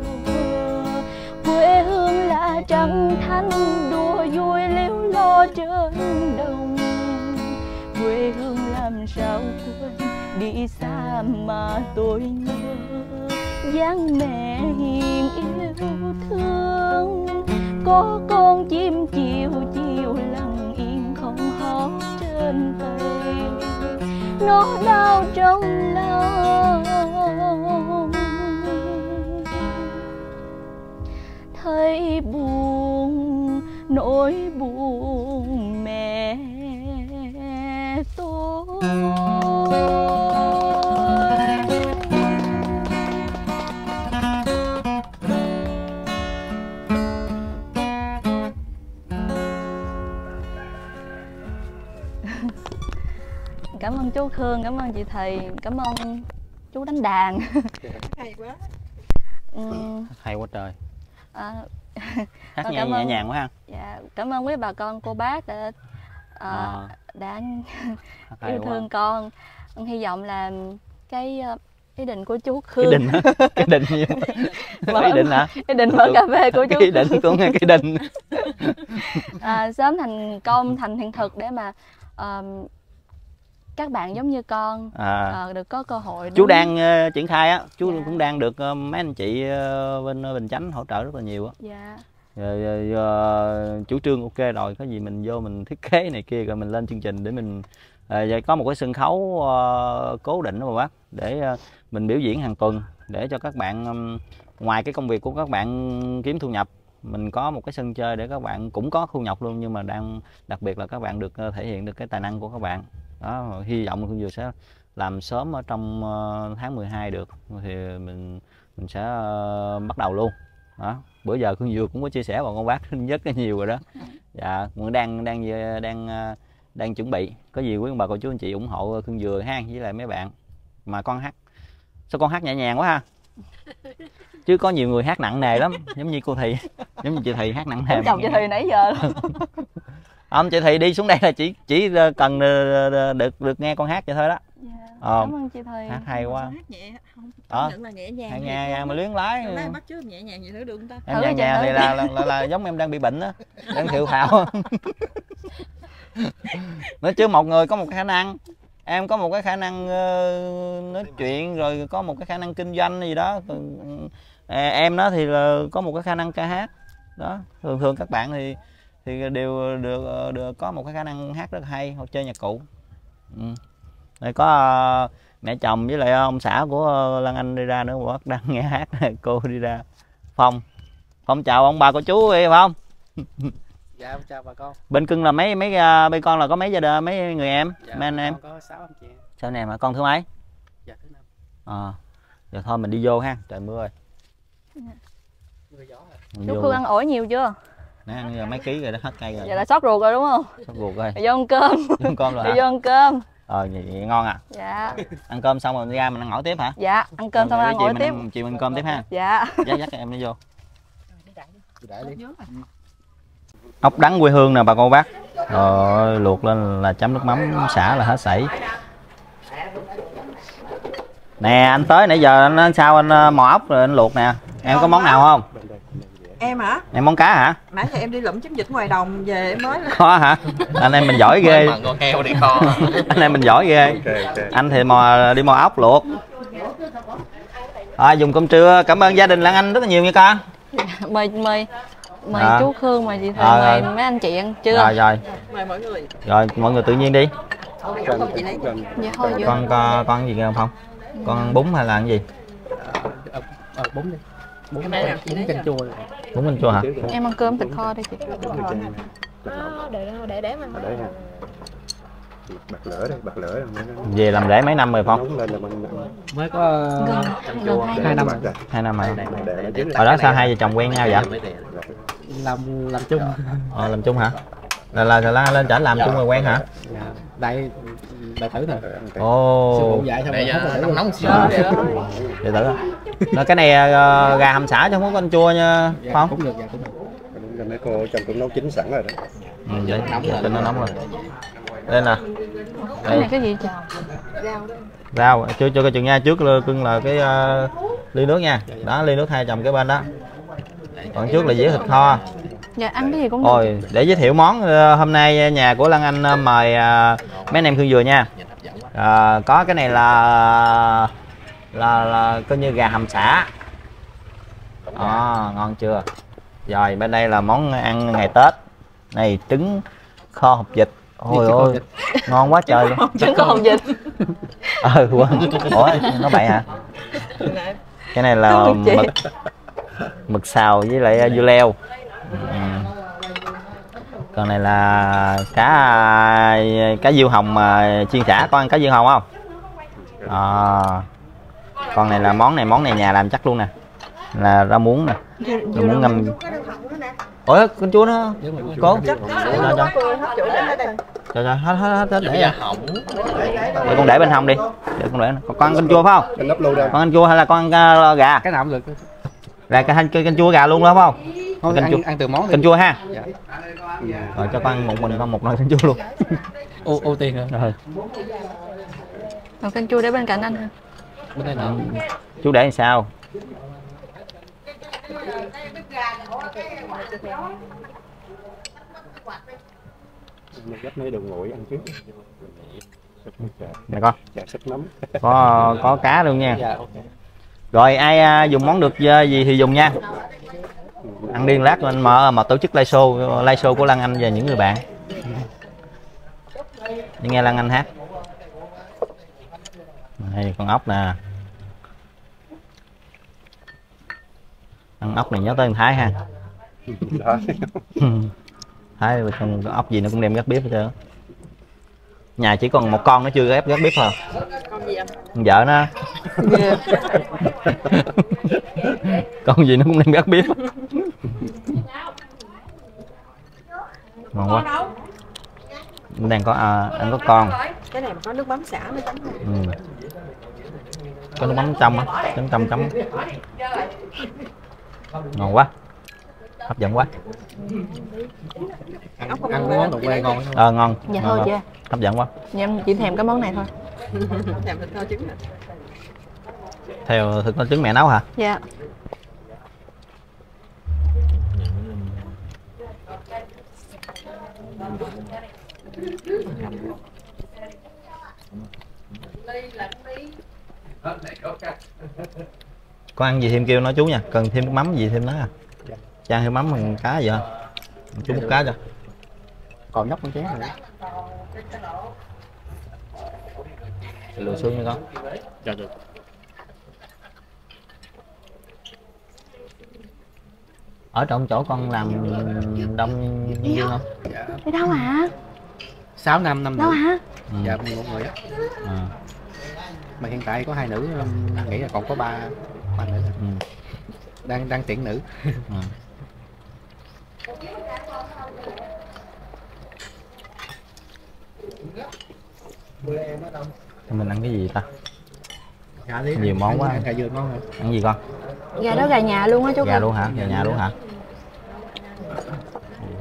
Quê hương là trăng thanh đùa vui liếu lo trên đồng. Quê hương làm sao quên đi xa mà tôi nhớ. Dáng mẹ hiền yêu thương có con chim chiều chiều lặng yên không hót trên cây nó đau trong lòng. Thấy buồn, nỗi buồn cảm ơn chú Khương, cảm ơn chị Thầy, cảm ơn chú đánh đàn. hay quá. Ừm, hay quá trời. À, hát Ờ, nhẹ, cảm nhẹ nhàng quá ha. Dạ, cảm ơn quý bà con cô bác đã à, Ờ. đã yêu quá. thương con. Con hy vọng là cái ờ, ý định của chú cái Khương, định hả? Cái định gì? Mở- cái định hả? Ý định mở cà phê của chú cái định của nghe cái định. À, sớm thành công, thành hiện thực để mà ờ, các bạn giống như con à. ờ, được có cơ hội chú đứng- đang ờ, triển khai á. Chú Dạ. cũng đang được ờ, mấy anh chị ờ, bên bình chánh hỗ trợ rất là nhiều á. Dạ. Rồi, rồi, rồi, chủ trương ok rồi có gì mình vô mình thiết kế này kia rồi mình lên chương trình để mình rồi có một cái sân khấu ờ, cố định đó mà bác để ờ, mình biểu diễn hàng tuần để cho các bạn ừm, ngoài cái công việc của các bạn kiếm thu nhập mình có một cái sân chơi để các bạn cũng có thu nhập luôn nhưng mà đang đặc biệt là các bạn được thể hiện được cái tài năng của các bạn đó hy vọng Khương Dừa sẽ làm sớm ở trong ờ, tháng 12 được thì mình mình sẽ ờ, bắt đầu luôn. Đó bữa giờ Khương Dừa cũng có chia sẻ với con bác rất là nhiều rồi đó. Dạ cũng đang đang đang ờ, đang chuẩn bị. Có gì quý ông bà cô chú anh chị ủng hộ Khương Dừa ha với lại mấy bạn. Mà con hát sao con hát nhẹ nhàng quá ha? Chứ có nhiều người hát nặng nề lắm giống như cô thị giống như chị thị hát nặng nề chồng chị Thùy nãy giờ không chị thị đi xuống đây là chỉ chỉ ờ, cần ờ, được được nghe con hát vậy thôi đó. Ờ. Cảm ơn chị Thùy. Hát hay quá. hát nhẹ không Ờ. nhận là nhẹ nhàng nghe, nghe mà luyến lái. Bắt chước nhẹ nhàng vậy nữa được không ta? Em Thử nhẹ nhàng thử. thì là, là, là, là giống em đang bị bệnh á đang thiệu thạo nói chứ một người có một cái khả năng em có một cái khả năng ờ, nói chuyện rồi có một cái khả năng kinh doanh gì đó. Ờ, em đó thì là có một cái khả năng ca hát. Đó thường thường các bạn thì thì đều được được có một cái khả năng hát rất hay hoặc chơi nhạc cụ. Ừ. rồi có ờ, mẹ chồng với lại ông xã của ờ, Lan Anh đi ra nữa bác đang nghe hát này cô đi ra. Phong. Phong chào ông bà cô chú đi Phong dạ em chào bà con. Bên cưng là mấy mấy à, bên con là có mấy gia đình mấy người em? Dạ, mấy anh em? có sáu anh chị sao anh em hả con thứ mấy? Dạ thứ năm. Ờ. Giờ thôi mình đi vô ha trời mưa rồi. Mưa gió rồi. Chú vô Khương ăn ổi nhiều chưa? Nè ăn giờ mấy ký rồi đó hết cây rồi. Vậy là sót ruột rồi đúng không? sốt ruột rồi. Vô ăn cơm. Ăn cơm rồi hả? vô ăn cơm. Ờ vậy, vậy ngon à? Dạ. Ăn cơm xong rồi ra mình ăn ổi tiếp hả? Dạ ăn cơm xong Rồi ăn ổi tiếp. ăn- chị mình ăn cơm tiếp ha. Dạ. Dắt dắt em đi vô. Chị đại đi. Ốc đắng quê hương nè bà cô bác. Rồi luộc lên là chấm nước mắm xả là hết sảy. Nè anh tới nãy giờ anh sao anh ờ, mò ốc rồi anh luộc nè. Em có món nào không em hả? Em món cá hả? Nãy giờ em đi lụm chiến dịch ngoài đồng về em mới có hả? Anh em mình giỏi ghê. Con heo đi kho. Anh em mình giỏi ghê. Anh thì mò đi mò ốc luộc. À, dùng cơm trưa. Cảm ơn gia đình lan anh rất là nhiều nha con. Mời mời Mời Dạ. chú Khương, mời chị Thùy, Ờ, mời mấy anh chị ăn trưa. Rồi rồi. Mời mọi người. Rồi mọi người tự nhiên đi. Chị lấy. Dạ thôi vô con con con gì không không? Con ăn bún hay là ăn gì? Ờ ờ, bún đi. Bún bún canh chua này. bún canh chua hả? Em ăn cơm thịt kho đi chị. Để để để mà. Để ha bật lửa đây bật lửa đây về làm rễ mấy năm rồi phong? Nóng lên là mình mới có Gần, chua hai năm. đây hai năm rồi hồi đó sao hai vợ chồng quen nhau vậy? Làm làm chung. Ờ làm chung hả? Là là, là lên trển làm chung rồi quen hả? Dạ. Đại đại thử. Rồi sư ồ phụ dạy xong rồi hết rồi nóng nóng xíu. Để thử rồi cái này ờ, gà hầm xả chứ không có canh chua nha dạ, phong cũng được dạ cũng được. Rồi mấy cô chồng cũng nấu chín sẵn rồi đó. Ừ, vậy. Tin nó nóng rồi. Đây nè. Cái này cái gì chị? rau. Chưa cho cái chừng nha. Trước lơ- cưng là cái ờ, ly nước nha. Đó ly nước hai chồng cái bên đó. Còn trước là dĩa thịt kho Dạ ăn cái gì cũng được Rồi để giới thiệu món ờ, hôm nay nhà của Lan Anh ờ, mời ờ, mấy anh em Khương Dừa nha. Ờ, có cái này là là là coi như gà hầm xả. Đó, ngon chưa? Rồi bên đây là món ăn ngày Tết. Này trứng kho hột vịt. Ôi kho ôi, ngon quá trời luôn. Trứng có hồng vịt Ờ quên. Ủa nó bậy hả? Cái này là mực mực xào với lại dưa leo. Ừ. Còn này là cá cá diêu hồng mà chiên xả có ăn cá diêu hồng không? À, con này là món này món này nhà làm chắc luôn nè. Là rau muống nè. Rau muống ngâm. ủa con chúa nó cố. Cho cho cho hết hết hết hết để ra. để con để bên hông đi. Để con để. Con ăn canh chua phải không? Con ăn chua hay là con ăn uh, gà? Cái nào cũng được là cái canh canh chua gà luôn đó phải không? Thôi, Canh ăn, chua. ăn từ món canh chua ha? Dạ. rồi cho con ăn một mình con một nồi canh chua luôn. Ưu ưu tiên hơn rồi Còn canh chua để bên cạnh anh ha bên đây nữa chú để làm sao? Gấp mấy đồ nguội ăn trước nè con. Sức nấm. Có có cá luôn nha. Dạ ok rồi ai à, dùng món được à, gì thì dùng nha. Ăn điên lát lên mở mà tổ chức live show live show của Lan Anh và những người bạn. Đi nghe Lan Anh hát. Đây con ốc nè. Ăn ốc này nhớ tới Thái ha. Thái. Con, con ốc gì nó cũng đem gác bếp hết trơn. Nhà chỉ còn một con nó chưa ghép gác bếp thôi. Con vợ nó. Con gì nó cũng đem gác bếp. Ngon quá. Đang có à, anh có con. Cái này mà có nước mắm xả mới chấm ừ. có nước mắm trong á chấm trong chấm ngon quá hấp dẫn quá. Ăn, ăn món đồng quê ngon ờ ngon. Dạ ngon thôi lắm. chị hấp dẫn quá. Dạ em chỉ thèm cái món này thôi. Thèm thịt kho trứng theo thịt con trứng mẹ nấu hả? Dạ. Có ăn gì thêm kêu nói chú nha. Cần thêm mắm gì thêm nói à ăn thêm mắm bằng cá gì không chú múc cá cho còn nhóc con chén nữa lùi xuống nha con dạ được ở trong chỗ con làm đông nhân viên không Đi đâu hả? 6 năm năm Đâu hả? ừ. dạ một người á à. mà hiện tại có hai nữ nghĩ là còn có ba ba nữ ừ. đang đang tuyển nữ à. Mình ăn cái gì ta? Dạ đi. Nhiều món quá. ăn gà dừa ngon rồi. Ăn gì con? Gà đó gà nhà luôn á chú gà con luôn hả? Gà nhà luôn hả?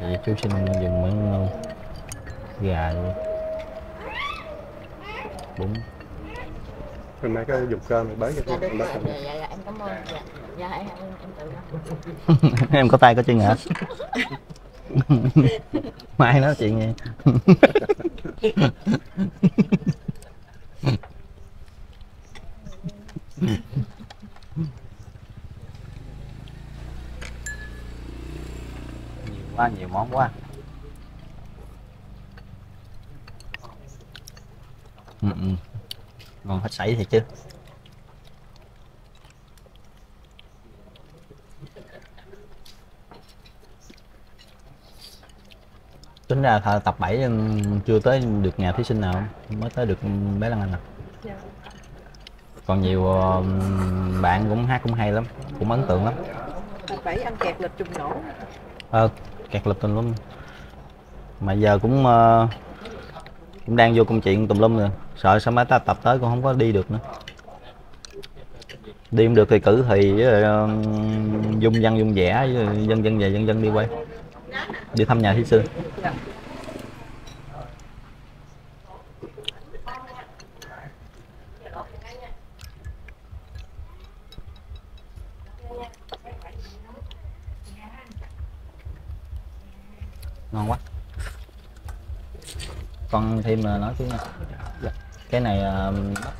Vậy chú xin dùng miếng gà đi. Bún. Hôm nay có dùng cơm bới cho bới cho tôi. dạ em cảm ơn. Dạ dạ em em tự đó em có tay có chân hả mai nói chuyện nghe nhiều quá nhiều món quá. Ừ, ừ. ngon hết sảy thiệt chứ tính ra tập 7 chưa tới được nhà thí sinh nào mới tới được bé Lan Anh à. Còn nhiều bạn cũng hát cũng hay lắm cũng ấn tượng lắm. Tập bảy ăn kẹt lịch trùng nổ. Ờ kẹt lịch tùm lum mà giờ cũng ờ, cũng đang vô công chuyện tùm lum rồi sợ sao mấy ta tập tới cũng không có đi được nữa. Đi không được thì cử thì với ờ, dung văn dung vẽ với dân dân về dân dân đi quay đi thăm nhà thí sinh. Ngon quá. Con thêm là nói chứ. Nha Dạ. cái này ờ, bắp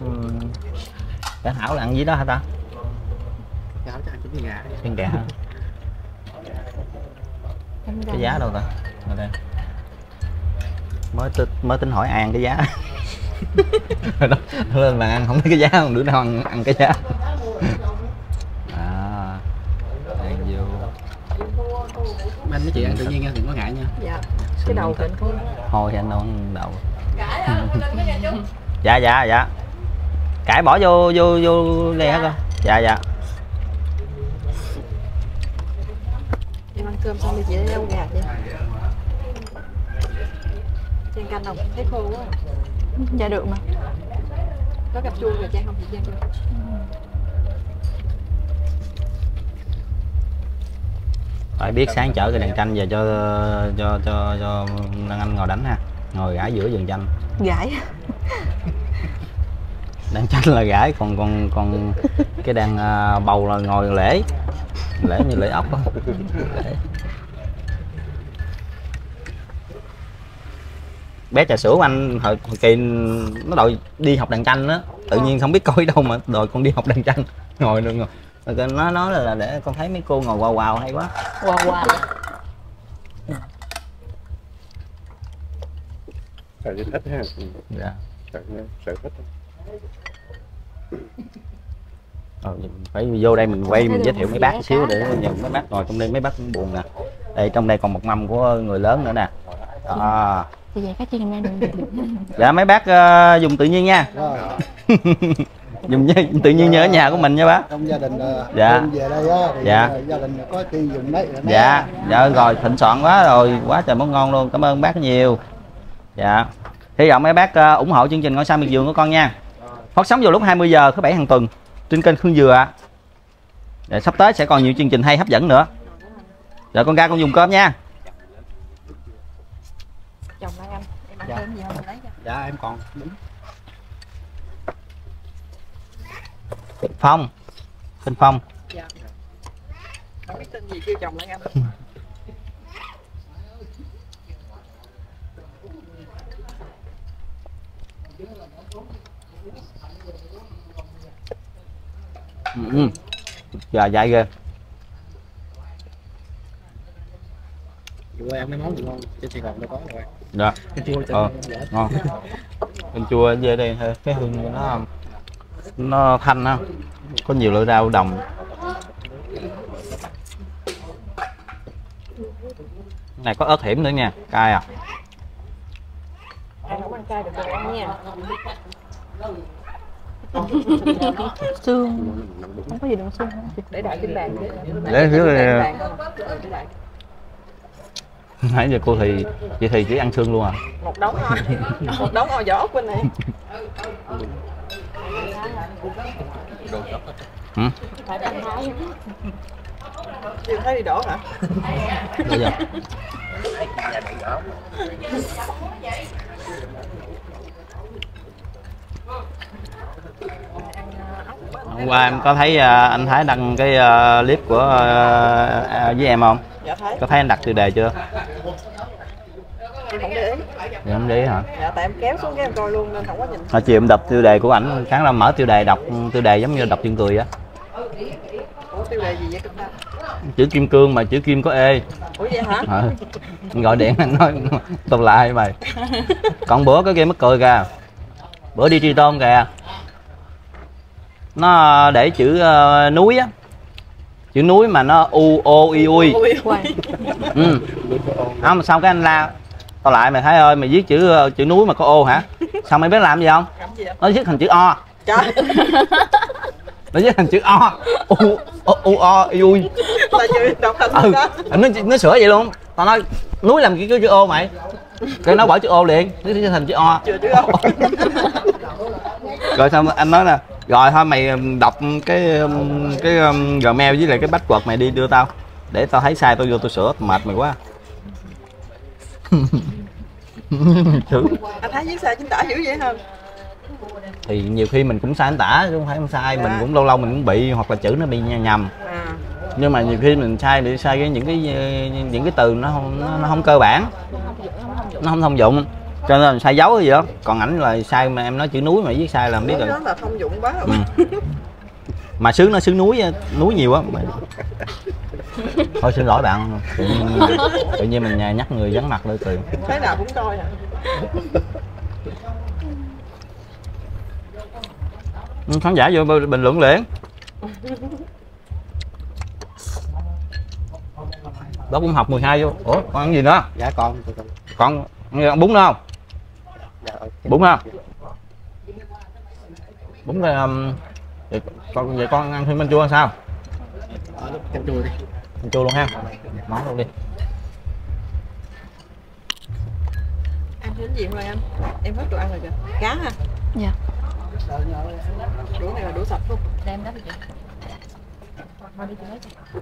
cả thảo là ăn gì đó hả ta? Dạ cho ăn trứng gà. Chân gà cái giá đâu ta? Ở đây. Mới tính, mới tính hỏi an cái giá. Đó lên bàn ăn không thấy cái giá không đứa nào ăn, ăn cái giá. À. Ăn vô. Anh với chị ăn tự nhiên nha đừng có ngại nha. Dạ cái đầu thịt của thôi thì anh đâu ăn đậu dạ dạ dạ. Cải bỏ vô vô vô đây hết coi dạ dạ cơm xong đi chị lấy đâu gà chị Trang canh không? Thấy khô quá. Dạ được mà. Có cà chua rồi Trang không? Chị Trang chưa? phải biết sáng chở cái đèn tranh về cho cho cho cho Lan anh ngồi đánh ha. Ngồi gãi giữa vườn chanh gãi. Đàn tranh là gãi còn còn còn cái đàn à, bầu là ngồi lễ lễ như lễ ốc á. Bé trà sữa của anh hồi, hồi kỳ nó đòi đi học đàn tranh á. Tự nhiên không biết coi đâu mà đòi con đi học đàn tranh. Ngồi được ngồi rồi nó nói là, để con thấy mấy cô ngồi quào quào hay quá. Wow wow thì thích ha. Dạ. Sợ thích. Ờ, phải vô đây mình quay mình giới thiệu mấy bác một xíu để nhìn mấy bác ngồi trong đây mấy bác cũng buồn nè. Đây trong đây còn một mâm của người lớn nữa nè. Đó thì vậy các chị em ăn. Được dạ mấy bác ờ, dùng tự nhiên nha. Dùng tự nhiên như ở nhà của mình nha bác. Trong gia đình ờ, Dạ. Về đây á thì Dạ. ờ, gia đình có chi dùng đấy dạ. Dạ rồi thịnh soạn quá rồi. Quá trời món ngon luôn. Cảm ơn bác nhiều. Dạ. Hy vọng mấy bác ờ, ủng hộ chương trình ngôi sao miệt vườn của con nha. Phát sóng vào lúc 20 giờ thứ bảy hàng tuần trên kênh Khương Dừa Để sắp tới sẽ còn nhiều chương trình hay hấp dẫn nữa. Rồi con ra con dùng cơm nha. Chồng anh em ăn Dạ. thêm gì không? Lấy cho. Dạ em còn đúng phong. Tên phong. Dạ. Không biết tên gì kêu chồng lại anh ừ. ừ. giờ dạy ghê vừa ăn mấy món gì ngon trên sài gòn đâu có rồi dạ cái chua trên Ờ. dạ. ngon canh chua về đây cái hương của nó nó thanh á có nhiều loại rau đồng Cái này có ớt hiểm nữa nha cay à không ăn cay được đồ ăn nha xương không có gì đựng xương hết. để đại trên bàn để không? Để đại. nãy giờ cô thì chị thì chỉ ăn xương luôn à một đống thôi một đống o vỏ ốc bên này ừ? phải ăn thái chưa thấy đi đổ hả Bây giờ. hôm qua em có thấy à, anh Thái đăng cái à, clip của à, à, với em không? Dạ thấy có thấy anh đặt tiêu đề chưa? Em không để ý. Thì không để ý hả? Dạ tại em kéo xuống cái em coi luôn nên không có nhìn. Hồi chiều em đọc tiêu đề của ảnh sáng ra mở tiêu đề đọc tiêu đề giống như đọc chuyện cười á. Ủa tiêu đề gì vậy ta? Chữ kim cương mà chữ kim có ê ủa vậy hả. Anh gọi điện anh nói tao lại mày? Còn bữa cái kia mất cười kìa bữa đi tri tôn kìa. Nó để chữ ờ, núi á. Chữ núi mà nó u o i ui. Ừ. không mà sao cái anh la? Tao lại mày thấy ơi mày viết chữ ờ, chữ núi mà có ô hả? Sao mày biết làm gì không? Nó viết thành chữ o. Trời. Nó viết thành chữ o. U u, u o i ui. Ừ. nó nó sửa vậy luôn. Tao nói núi làm cái chữ ô mày cái nó bỏ chữ ô liền. Nó sẽ thành chữ o. Rồi xong anh nói nè. Rồi thôi mày đọc cái um, cái um, gmail với lại cái password mày đi đưa tao. Để tao thấy sai tao vô tao sửa mệt mày quá. Anh thấy viết sai chính tả dữ vậy không? Thì nhiều khi mình cũng sai anh tả chứ không phải không sai. Mình Dạ. cũng lâu lâu mình cũng bị hoặc là chữ nó bị nhầm. À. Nhưng mà nhiều khi mình sai bị sai cái những cái những cái từ nó không nó, nó không cơ bản nó không thông dụng. Cho nên sai dấu gì đó. Còn ảnh là sai mà em nói chữ núi mà viết sai là không biết rồi. nó là thông dụng quá ừ. mà xứ nó xứ núi núi nhiều á. Thôi xin lỗi bạn. Tự nhiên, tự nhiên mình nhắc người vắng mặt đôi cười. Thế nào cũng coi à. Khán giả vô bình luận liền đó cũng học 12 vô. Ủa con ăn gì nữa? Dạ từ. con ăn bún nữa không? Dạ bún không? Bún này um, vậy con vậy con ăn thêm bánh chua sao? Ờ, lúc canh chua đi. Bánh chua luôn ha. Món luôn đi. Ăn đến gì rồi anh em hết đồ ăn rồi kìa. Cá ha? Dạ. đũa này là đũa sạch luôn. Đem đó đi chị. Thôi đi chị lấy cho.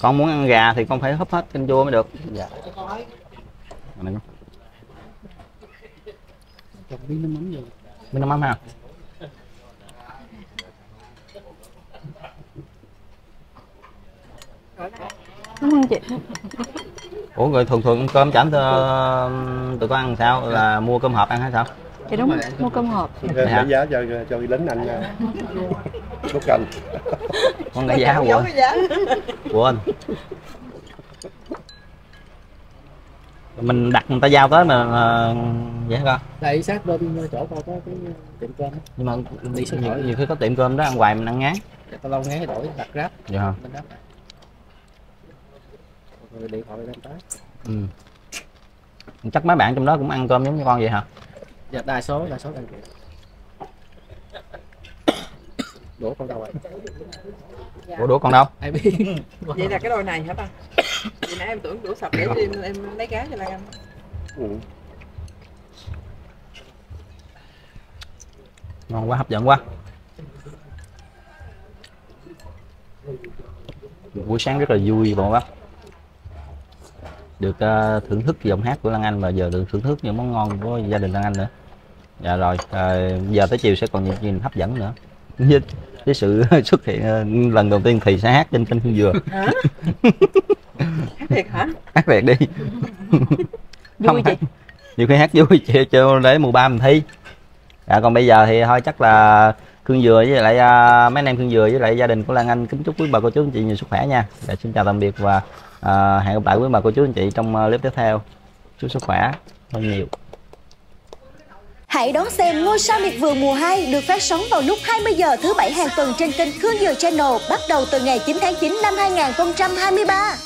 Con muốn ăn gà thì con phải húp hết canh chua mới được. Dạ. Này, trong miếng nước mắm vô miếng nước mắm ha chị ủa rồi thường thường cơm chẩm tụi, tụi con ăn sao? Là mua cơm hộp ăn hay sao dạ đúng mua cơm hộp. Em hả? trả giá cho cho lính anh nha. Lúc canh. con đã giá quên. Giá quên. Mình đặt người ta giao tới mà ờ, vậy hả con? Đây sát bên chỗ coi có cái tiệm cơm á. nhưng mà Đi xin nhiều, nhiều khi có tiệm cơm đó ăn hoài mình ăn ngán. Dạ, tao lâu nghe đổi đặt grab. Dạ. Hả bên đó. Rồi điện thoại lên tới. Ừ. chắc mấy bạn trong đó cũng ăn cơm giống như con vậy hả dạ đa số đa số anh kiểm đũa con đâu vậy? Dạ. Ủa con đâu? Ai biết. Vậy là cái đôi này hả ta? Vậy nãy em tưởng đũa sập để em, em lấy cá cho lan anh. Ừ. ngon quá hấp dẫn quá. Buổi sáng rất là vui bọn bác được uh, thưởng thức giọng hát của Lan Anh và giờ được thưởng thức những món ngon của gia đình Lan Anh nữa dạ rồi ờ, giờ tới chiều sẽ còn nhiều chuyện hấp dẫn nữa. Với, với sự xuất hiện ờ, lần đầu tiên thì sẽ hát trên kênh Hương Dừa. Hả? Hát thiệt hả? Hát thiệt đi. Vui chị. hát- nhiều khi hát vui cho, cho để mùa ba mình thi. Dạ còn bây giờ thì thôi chắc là Khương Dừa với lại à, mấy anh em Khương Dừa với lại gia đình của Lan Anh kính chúc quý bà cô chú anh chị nhiều sức khỏe nha. Dạ, xin chào tạm biệt và à, hẹn gặp lại quý bà cô chú anh chị trong à, clip tiếp theo. Chúc sức khỏe. Hơn nhiều Hãy đón xem Ngôi sao miệt vườn mùa 2 được phát sóng vào lúc 20 giờ thứ bảy hàng tuần trên kênh Khương Dừa Channel bắt đầu từ ngày 9 tháng 9 năm 2023.